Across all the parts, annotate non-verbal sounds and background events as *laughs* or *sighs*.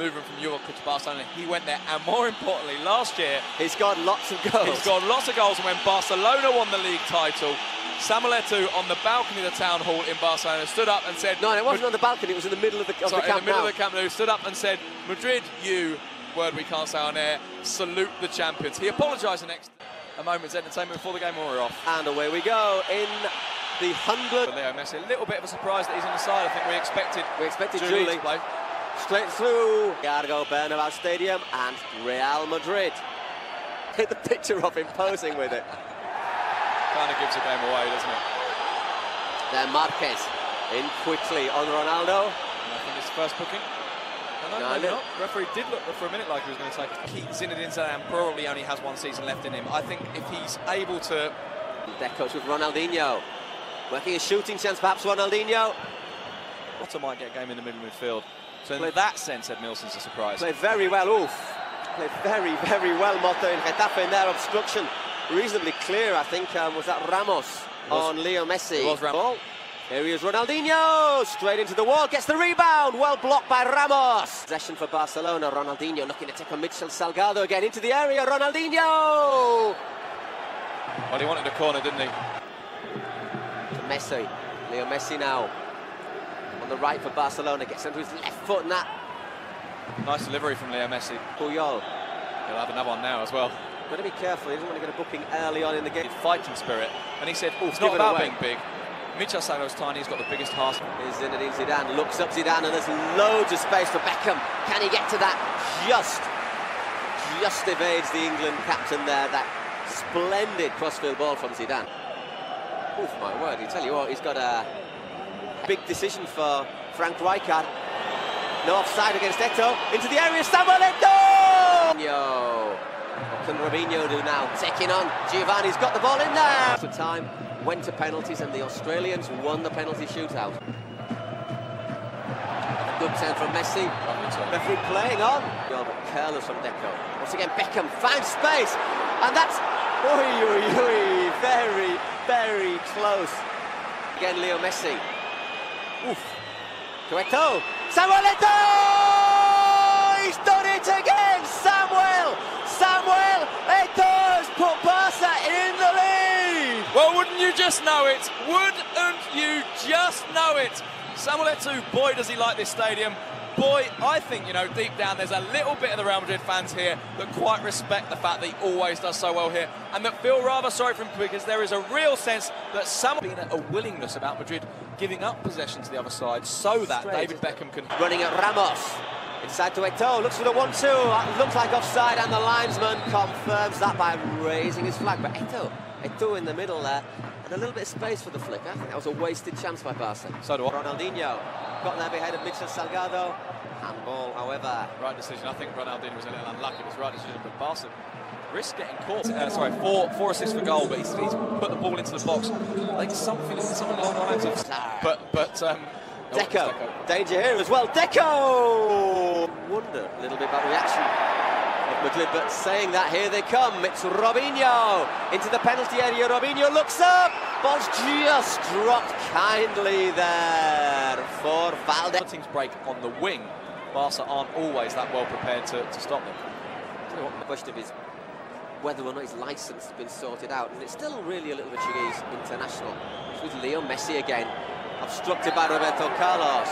moving from Mallorca to Barcelona. He went there, and more importantly, last year He's got lots of goals. he's got lots of goals. And when Barcelona won the league title, Samuel Eto'o on the balcony of the town hall in Barcelona stood up and said, No, it wasn't on the balcony. It was in the middle of the, of Sorry, the in the middle Nou. of the Camp Nou, stood up and said, Madrid, you, word we can't say on air, salute the champions. He apologised the next a moment's entertainment before the game and we're off. And away we go in the For 100. Leo Messi, a little bit of a surprise that he's on the side. I think we expected We expected Giuly Giuly to play. Straight through. Gargo Bernabeu Stadium and Real Madrid. *laughs* Hit the picture of him posing with it. Kind of gives the game away, doesn't it? Then Marquez in quickly on Ronaldo. And I think it's first booking. No, no, No, no. not. Referee did look for a minute like he was going to take it. Zinedine Zidane probably only has one season left in him. I think if he's able to Decos with Ronaldinho. Working a shooting chance, perhaps Ronaldinho. Potter might get a game in the middle midfield. So in that sense, Edmilson's a surprise. Played very well, oof. Played very, very well, Mota in Getafe in their obstruction. Reasonably clear, I think, um, was that Ramos was- on Leo Messi. was Ramos. Ball. Here he is, Ronaldinho, straight into the wall, gets the rebound, well blocked by Ramos. Possession for Barcelona, Ronaldinho looking to take on Michel Salgado again into the area, Ronaldinho! Well, he wanted a corner, didn't he? To Messi, Leo Messi now. The right for Barcelona, gets onto his left foot and that, Nice delivery from Leo Messi. Puyol. He'll have another one now as well. Got to be careful, he doesn't want to get a booking early on in the game. Fighting spirit. And he said, oh, it's not about being big. Michel Salgado's tiny, he's got the biggest heart. Here's Zinedine Zidane, looks up Zidane and there's loads of space for Beckham. Can he get to that? Just, just evades the England captain there. That splendid crossfield ball from Zidane. Oof, my word, I tell you what, he's got a big decision for Frank Rijkaard. No offside against Eto'o. Into the area, Samuel Eto! Yo. What can do now? Taking on Giovanni's got the ball in there. For time, went to penalties, and the Australians won the penalty shootout. A good turn from Messi. Referee playing on. Oh, but careless from Deco. Once again, Beckham finds space, and that's oi, oi, oi, very, very close. Again, Leo Messi. Oof. To Eto'o. Samuel Eto'o! He's done it again! Samuel! Samuel Eto'o's put Barca in the lead! Well, wouldn't you just know it? Wouldn't you just know it? Samuel Eto'o, boy, does he like this stadium. Boy, I think, you know, deep down there's a little bit of the Real Madrid fans here that quite respect the fact that he always does so well here and that feel rather sorry for him because there is a real sense that Samuel been a willingness about Madrid giving up possession to the other side so that Straight, David? Beckham can Running at Ramos. Inside to Eto'o, looks for the 1-2. Uh, Looks like offside and the linesman confirms that by raising his flag. But Eto'o, Eto'o in the middle there. And a little bit of space for the flick. I think that was a wasted chance by Barca. So do I. Ronaldinho got there behind of Michel Salgado. Handball, however. Right decision. I think Ronaldinho was a little unlucky. It was the right decision, but Barca risk getting caught. Uh, sorry, four four assists for goal, but he's, he's put the ball into the box. Think something something along the lines of. But but um, oh, Deco. Danger here as well. Deco! Wonder a little bit about the reaction of Madrid, but saying that, here they come. It's Robinho into the penalty area. Robinho looks up. Ball's just dropped kindly there for Valde. Teams break on the wing. Barca aren't always that well prepared to, to stop them. Tell you what, the question is whether or not his licence has been sorted out, and it's still really a little bit. He's international. It's with Leo Messi again, obstructed by Roberto Carlos.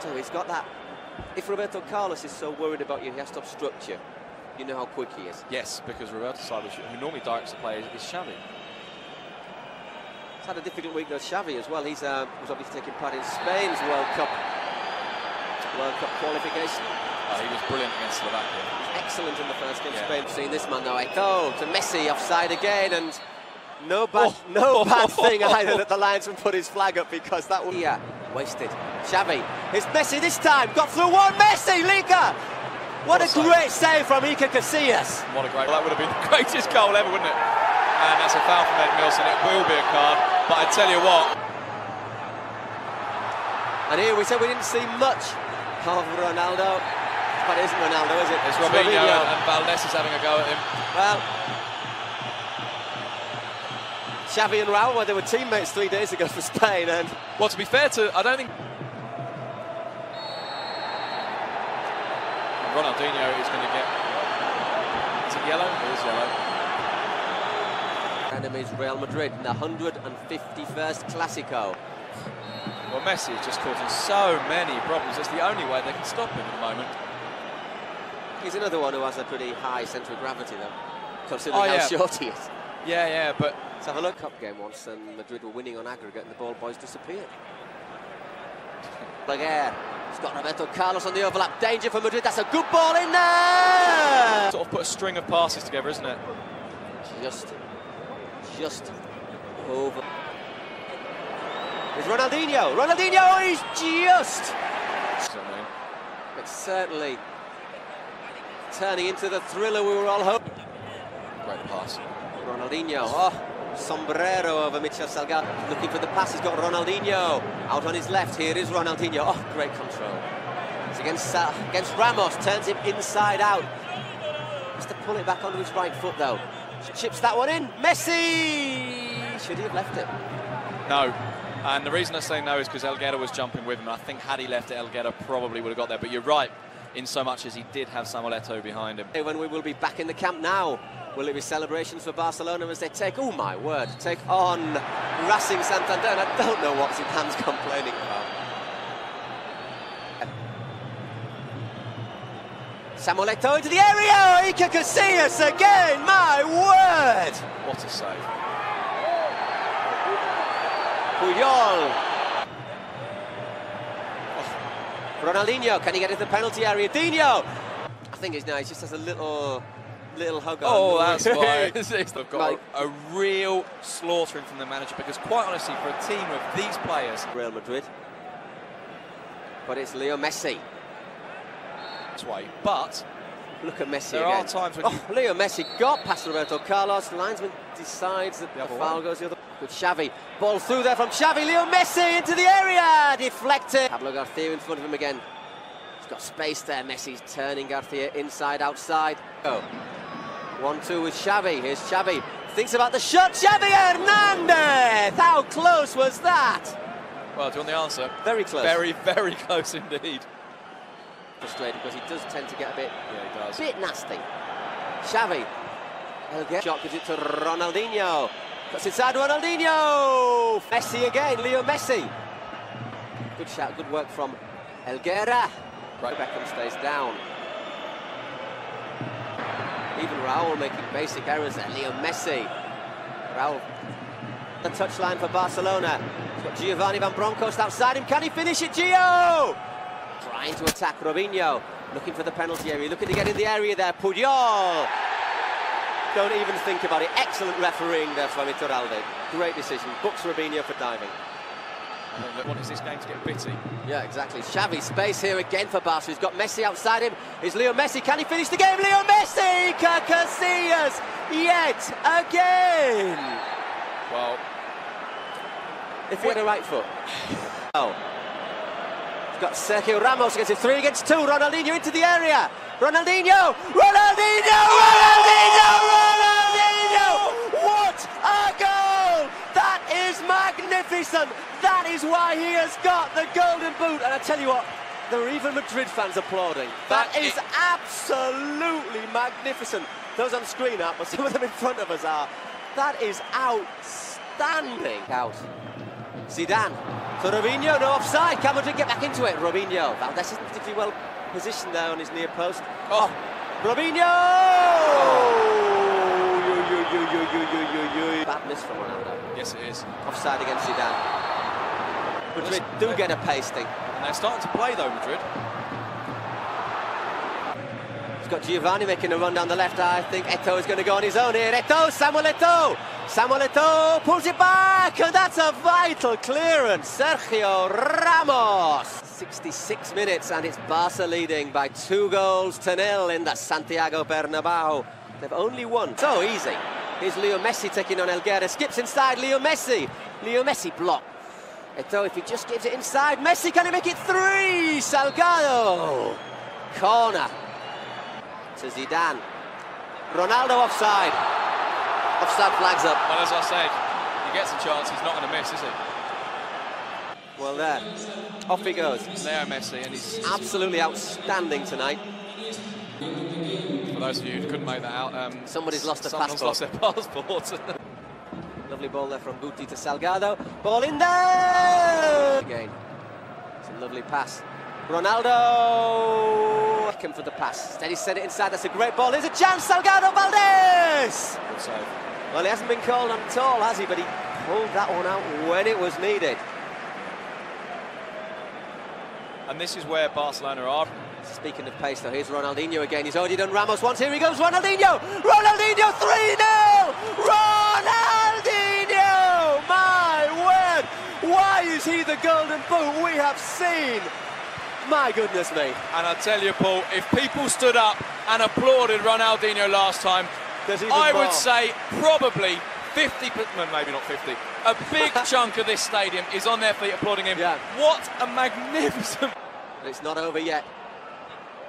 So he's got that. If Roberto Carlos is so worried about you, he has to obstruct you. You know how quick he is. Yes, because Roberto Salvador, who normally directs the play, is, is Xavi. He's had a difficult week though, Xavi as well. He's uh, was obviously taking part in Spain's World Cup World Cup qualification. Uh, he was brilliant against Slovakia. Excellent in the first game. Yeah. Spain seen this man now. Eto'o to Messi offside again, and no bad, no *laughs* bad thing either that the linesman put his flag up because that was yeah wasted. Xavi, it's Messi this time. Got through one. Messi, Liga. What, What a a save. great save from Iker Casillas. What a great! Well, that would have been *laughs* the greatest goal ever, wouldn't it? And that's a foul from Edmilson. It will be a card, but I tell you what, And here we said we didn't see much of Ronaldo. But it isn't Ronaldo, is it? it's Robinho, and Valdez is having a go at him. Well, Xavi and Raul, well, they were teammates three days ago for Spain, and Well, to be fair to, I don't think Ronaldinho is going to get. Is it yellow? It is yellow. Enemies Real Madrid in the 151st Clasico. Well, Messi is just causing so many problems. It's the only way they can stop him at the moment. He's another one who has a pretty high centre of gravity, though, considering Oh, how yeah. short he is. Yeah, yeah, but Let's have a look. Cup game once, and Madrid were winning on aggregate, and the ball boys disappeared. Laguerre. He's got Roberto Carlos on the overlap. Danger for Madrid. That's a good ball in there. sort of put a string of passes together, isn't it? Just, just over. It's Ronaldinho. Ronaldinho oh, is just. So, I It's certainly turning into the thriller we were all hoping. great pass. Ronaldinho, oh, sombrero over Michel Salgado. Looking for the pass, he's got Ronaldinho. Out on his left, here is Ronaldinho. Oh, great control. It's against, Sa- against Ramos, turns him inside out. Has to pull it back onto his right foot though. Chips that one in. Messi! Should he have left it? No. And the reason I say no is because Helguera was jumping with him. I think had he left it, Helguera probably would have got there. But you're right, in so much as he did have Samuel Eto'o behind him. When we will be back in the Camp Nou. Will it be celebrations for Barcelona as they take, oh my word, take on Racing Santander? And I don't know what Zidane's *laughs* complaining about. Samuel Eto'o into the area! Oh, Iker Casillas again! My word! What a save. Puyol. Ronaldinho, can he get into the penalty area? Dinho! I think he's nice, just has a little, little hug on. Oh, that's why. *laughs* They've got Like- a, a real slaughtering from the manager because, quite honestly, for a team of these players, Real Madrid. But it's Leo Messi. this way. But Look at Messi There again. are times when oh, Leo Messi got past Roberto Carlos. The linesman decides that The the, foul way. goes the other. With Xavi, ball through there from Xavi. Leo Messi into the area, deflected. Pablo Garcia in front of him again. He's got space there. Messi's turning Garcia inside, outside. Oh, one-two with Xavi. Here's Xavi. Thinks about the shot. Xavi Hernandez. How close was that? well, do you want the answer? Very close. Very, very *laughs* close indeed. frustrated because he does tend to get a bit Yeah, he does. bit nasty. Xavi. Helguera. Shot gives it to Ronaldinho. Cuts inside Ronaldinho. Messi again. Leo Messi. Good shot. Good work from Helguera. Right. Beckham stays down. Even Raul making basic errors there. Leo Messi. Raul. The touchline for Barcelona. He's got Giovanni Van Bronckhorst outside him. Can he finish it? Gio! Trying to attack Robinho. Looking for the penalty area. Looking to get in the area there. Puyol. Don't even think about it. Excellent refereeing there from Iturralde. Great decision. Books Robinho for diving. I think they this game to get bitty. Yeah, exactly. Xavi space here again for Barca. He's got Messi outside him. Is Leo Messi? Can he finish the game? Leo Messi! Casillas yet again. Well, If he had a right foot. *sighs* Oh. He's got Sergio Ramos against it. Three against two. Ronaldinho into the area. Ronaldinho! Ronaldinho! Ronaldinho! What a goal! That is magnificent. That is why he has got the golden boot. And I tell you what, there are even Madrid fans applauding. that That is i- absolutely magnificent. Those on screen aren't, but some of them in front of us are. That is outstanding. Out. Zidane to Robinho, no offside. Can Madrid get back into it? Robinho. Valdez isn't particularly well positioned there on his near post. oh, oh Robinho! Yo, yo, yo, yo, yo, yo, yo, yo. Bad miss from Ronaldo. yes, it is. Offside against Zidane. Madrid do get a pasting. And they're starting to play though, Madrid. He's got Giovanni making a run down the left. I think Eto'o is going to go on his own here. Eto'o, Samuel Eto'o. Samuel Eto'o pulls it back, and that's a vital clearance. Sergio Ramos. 66 minutes, and it's Barca leading by two goals to nil in the Santiago Bernabeu. They've only won. So easy. Here's Leo Messi taking on Helguera. Skips inside. Leo Messi. Leo Messi block. Eto'o, if he just gives it inside, Messi can he make it three? Salgado. Corner to Zidane. Ronaldo offside. Offside flags up. Well, as I said, he gets a chance, he's not going to miss, is he? Well, there. Off he goes. Leo Messi, and he's Absolutely outstanding tonight. For those of you who couldn't make that out, um, Somebody's lost a passport. lost their *laughs* passport. *laughs* Lovely ball there from Guti to Salgado. Ball in there! Again. It's a lovely pass. Ronaldo! Beckham for the pass. Steady set it inside. That's a great ball. There's a chance. Salgado Valdez! Well, he hasn't been called on at all, has he? But he pulled that one out when it was needed. And this is where Barcelona are. Speaking of pace, though, here's Ronaldinho again. He's already done Ramos once. Here he goes, Ronaldinho! Ronaldinho 3 0! Is he the golden boot we have seen? My goodness me. And I tell you, Paul, if people stood up and applauded Ronaldinho last time, I more. would say probably 50, per- maybe not 50, a big *laughs* chunk of this stadium is on their feet applauding him. Yeah. What a magnificent. It's not over yet.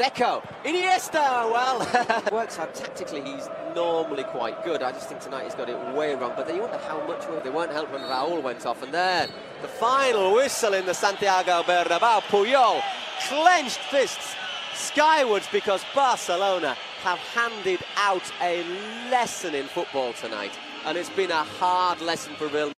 Deco, Iniesta, well, *laughs* works out tactically, he's normally quite good. I just think tonight he's got it way wrong. But then you wonder how much they weren't helped when Raul went off. And then the final whistle in the Santiago Bernabeu. Puyol, clenched fists skywards because Barcelona have handed out a lesson in football tonight. And it's been a hard lesson for Real